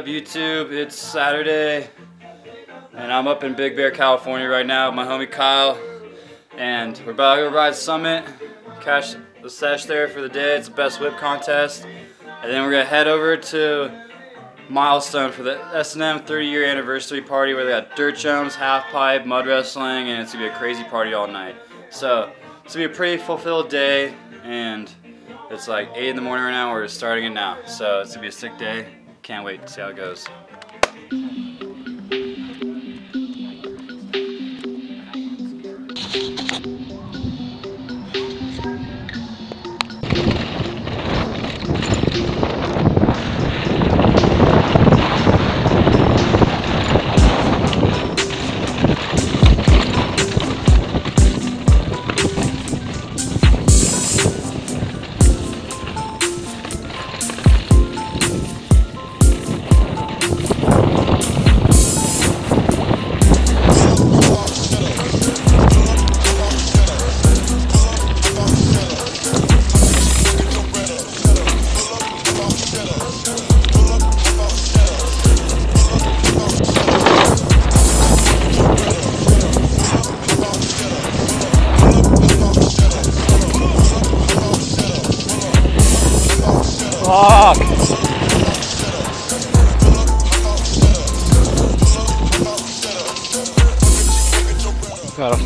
up, YouTube? It's Saturday, and I'm up in Big Bear, California right now with my homie Kyle, and we're about to go ride Summit, cash the sesh there for the day. It's the best whip contest, and then we're gonna head over to Milestone for the S&M 30 year anniversary party where they got dirt jumps, half pipe, mud wrestling, and it's gonna be a crazy party all night. So it's gonna be a pretty fulfilled day, and it's like 8 in the morning right now. We're starting it now, so it's gonna be a sick day. Can't wait to see how it goes.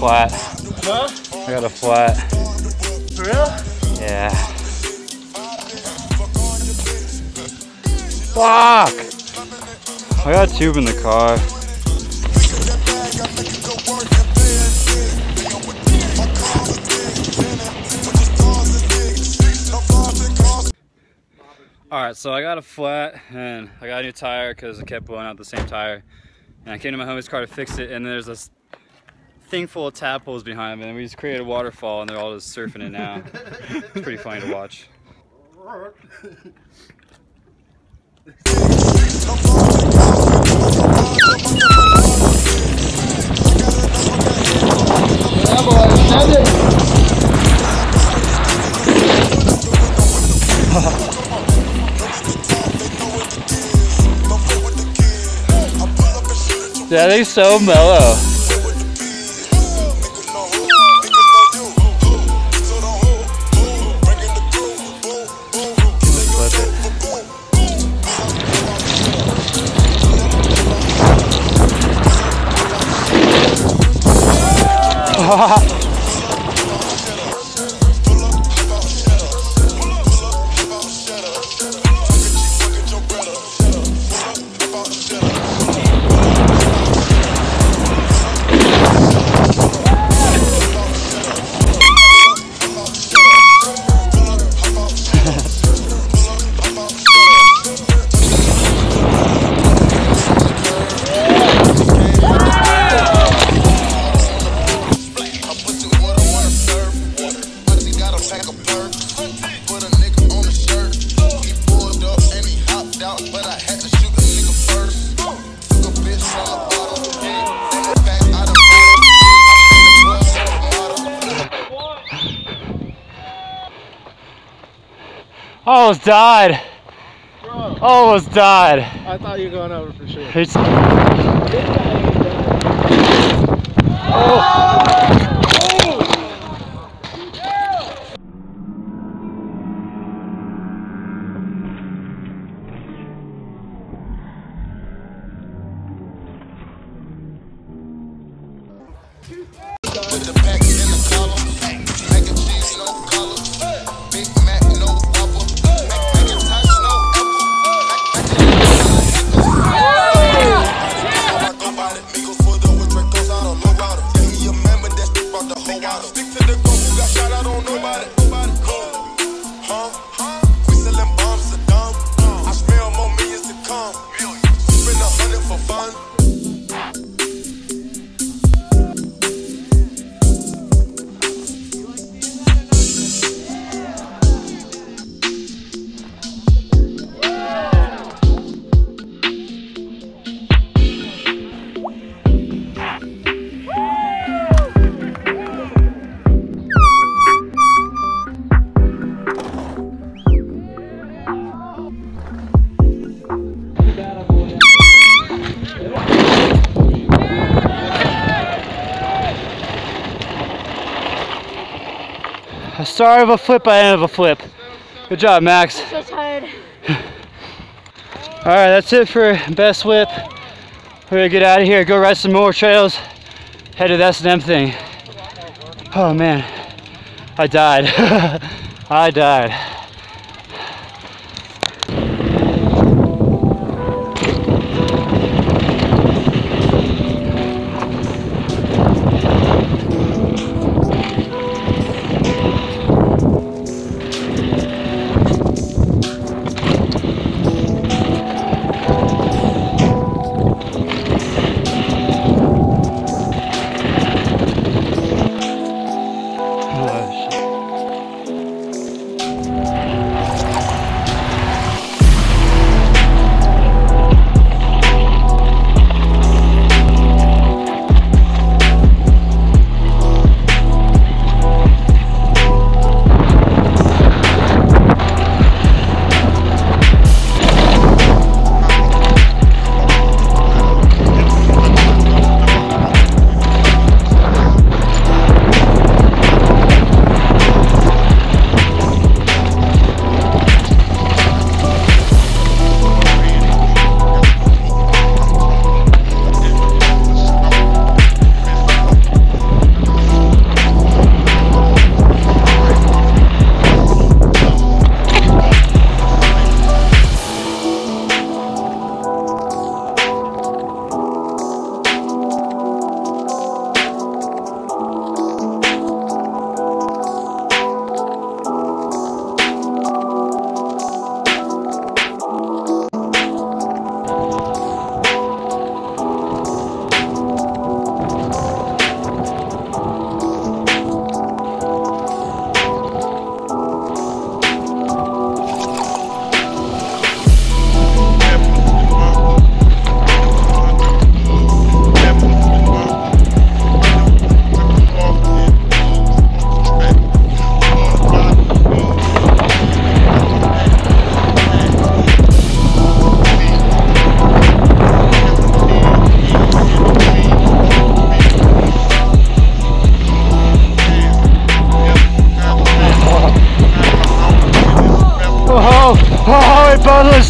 Flat. Huh? I got a flat. For real? Yeah. Fuck! I got a tube in the car. Alright, so I got a flat and I got a new tire because I kept blowing out the same tire. And I came to my homie's car to fix it and there's this thing full of tadpoles behind me and we just created a waterfall and they're all just surfing it now. it's pretty funny to watch. Yeah, they're so mellow. 哈哈哈 Almost died. Bro, Almost died. I thought you were going over for sure. It's With start of a flip by end of a flip. Good job, Max. So tired. All right, that's it for best whip. We're gonna get out of here, go ride some more trails, head to the S&M thing. Oh man, I died. I died.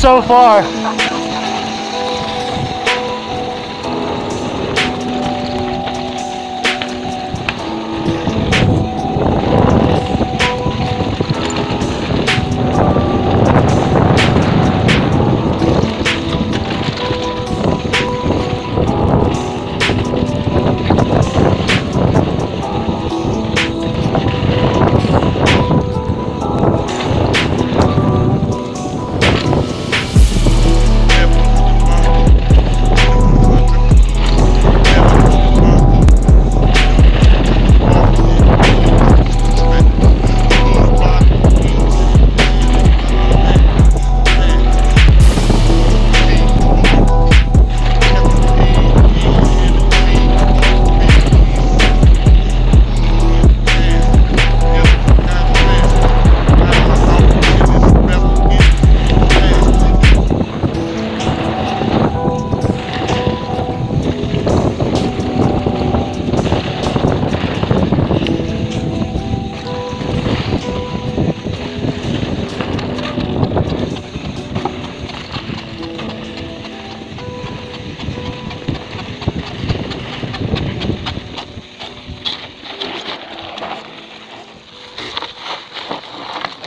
So far.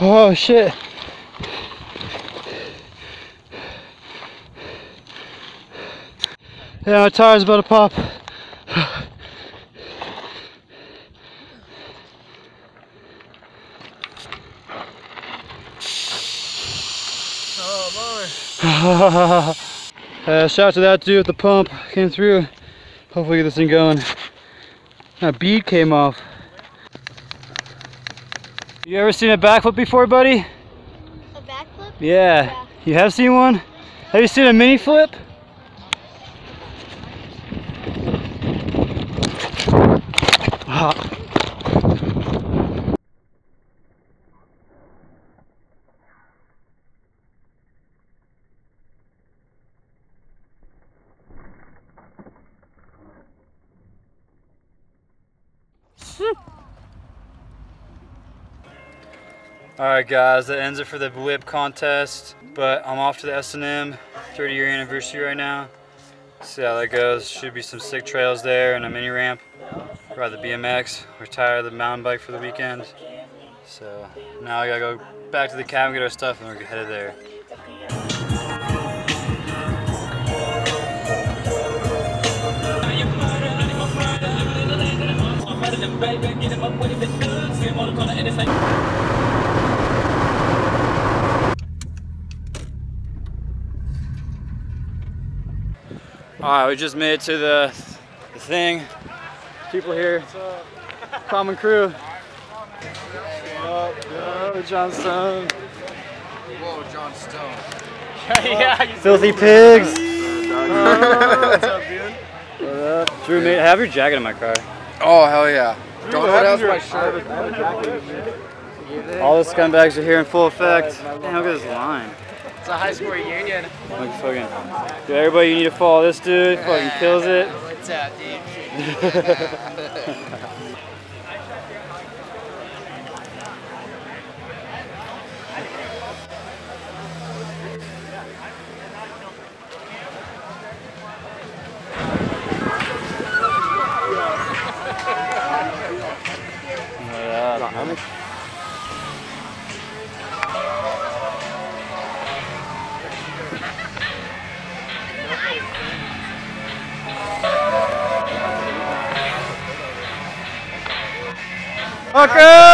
Oh shit. Yeah, my tire's about to pop. Oh, uh, shout out to that dude at the pump. Came through. Hopefully get this thing going. A bead came off. You ever seen a backflip before, buddy? A backflip? Yeah. Yeah. You have seen one? Have you seen a mini flip? All right, guys, that ends it for the whip contest. But I'm off to the S&M 30 year anniversary right now. See how that goes. Should be some sick trails there and a mini ramp. Ride the BMX, retire the mountain bike for the weekend. So now I gotta go back to the cabin, get our stuff, and we're headed there. All right, we just made it to the, the thing. People here, common crew. Oh, John Stone. Whoa, John Stone. Filthy pigs. What's up, dude? What up? Drew, mate, have your jacket in my car. Oh, hell yeah. Don't know that's my shirt. All the scumbags are here in full effect. Damn, look at this line. It's a high school reunion. Look fucking. Dude, everybody, you need to follow this dude. Fucking kills it. What's up, dude? Fucker!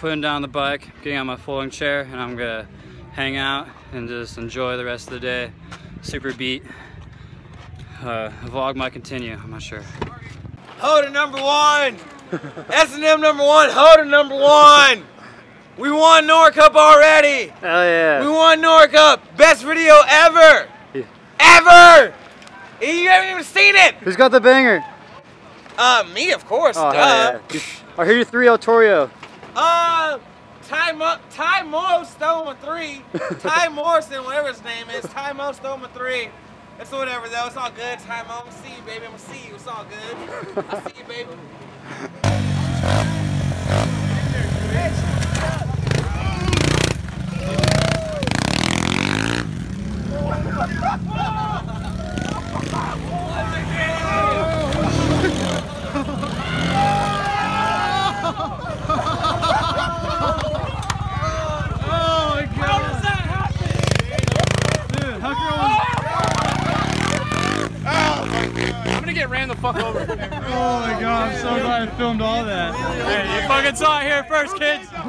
Putting down the bike, getting on my folding chair, and I'm gonna hang out and just enjoy the rest of the day. Super beat. Uh, vlog might continue, I'm not sure. Hoder number one. S&M number one. Hoder number one. We won NORA Cup already. Hell yeah. We won NORA Cup! Best video ever. Yeah. Ever. You haven't even seen it. Who's got the banger? Uh, me, of course. Oh, duh. yeah. I hear you 3 El Torio. Uh, Ty, Mo- Ty stole my three. Ty Morrison, whatever his name is. Ty Mo stole my three. It's whatever though. It's all good. Ty Mo, I'm gonna see you, baby. I'm gonna see you. It's all good. I'll see you, baby. I'm gonna get ran the fuck over. filmed all that. Hey, you it here first, kids. Look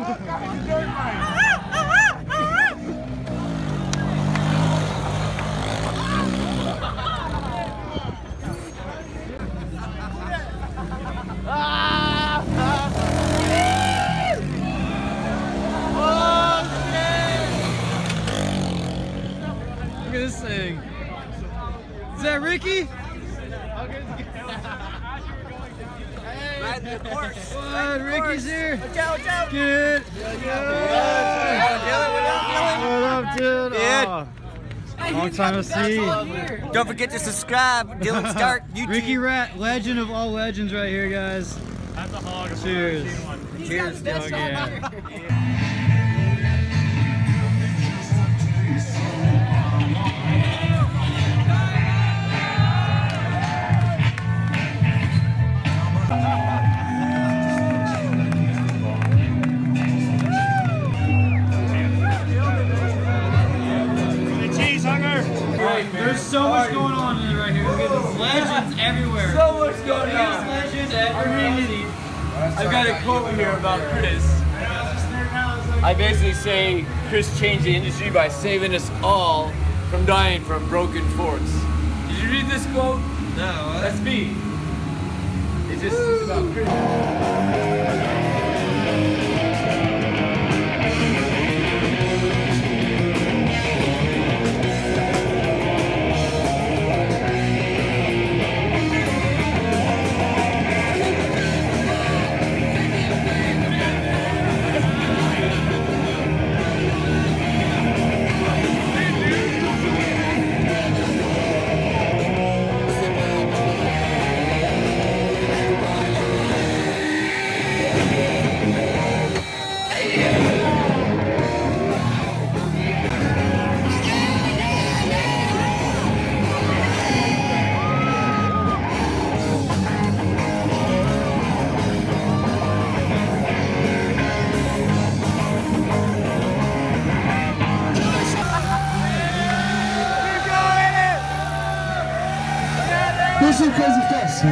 at this thing. Is that Ricky? What? Ricky's here. Good. What up, dude? Yeah. Oh, long time no see. Don't forget to subscribe. Dylan Stark, YouTube. Ricky Rat, legend of all legends, right here, guys. that's a Cheers. Cheers, Oh, got a here about Chris. I basically say Chris changed the industry by saving us all from dying from broken forks. Did you read this quote? No. That's me. It's just it's about Chris. This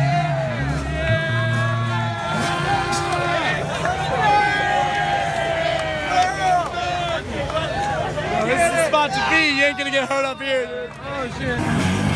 is the spot to be. You ain't gonna get hurt up here. dude. Oh shit.